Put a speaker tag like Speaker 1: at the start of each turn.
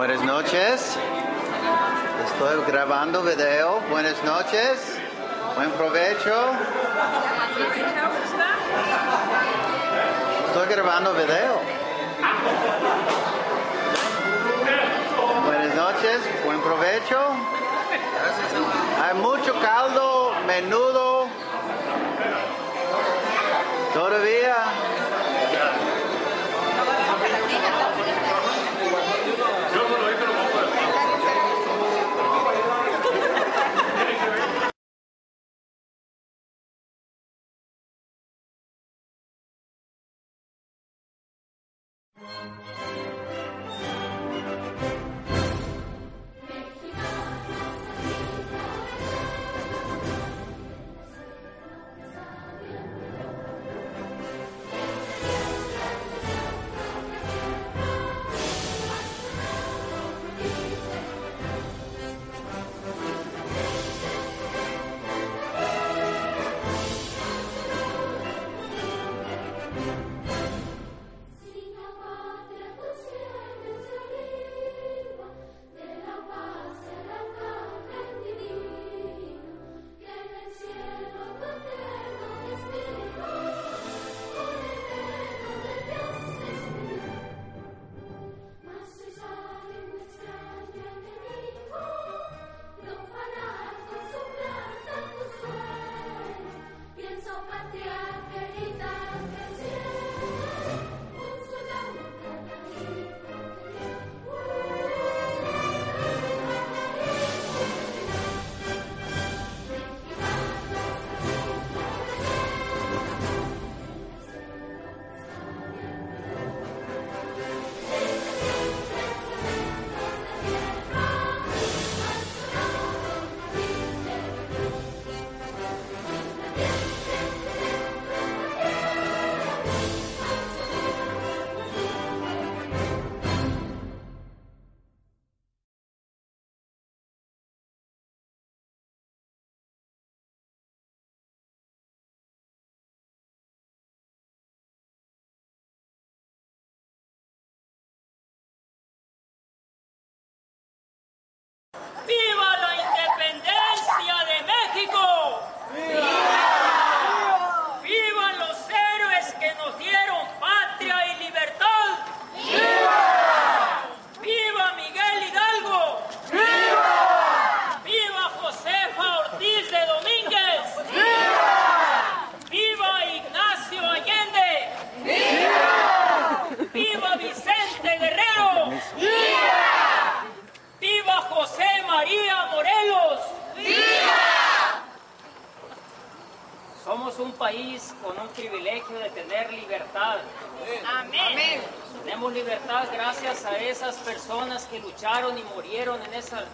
Speaker 1: Buenas noches. Estoy grabando video. Buenas noches. Buen provecho. Estoy grabando video. Buenas noches. Buen provecho. Hay mucho caldo, menudo. Todavía.
Speaker 2: María Morelos! ¡Viva! Somos un país con un privilegio de tener libertad. Amén. Tenemos libertad gracias a esas personas que lucharon y murieron en esa